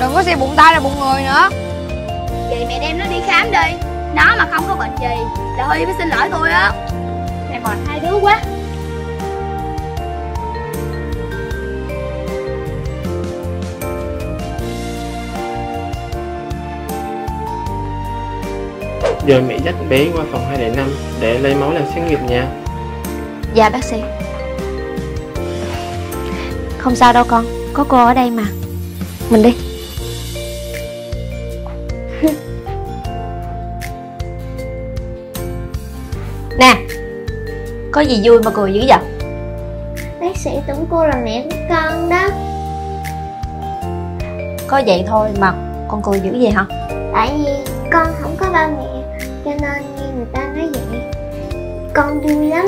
Đừng có xem bụng tay là bụng người nữa. Vậy mẹ đem nó đi khám đi. Nó mà không có bệnh gì Là Huy phải xin lỗi tôi á. Mẹ mệt hai đứa quá. Giờ mẹ dắt bé qua phòng 205 để lấy máu làm xét nghiệm nha. Dạ bác sĩ. Không sao đâu con Có cô ở đây mà. Mình đi Nè Có gì vui mà cười dữ vậy? Bác sĩ tưởng cô là mẹ của con đó. Có vậy thôi mà con cười dữ vậy hả? Tại vì con không có ba mẹ Cho nên nghe người ta nói vậy Con vui lắm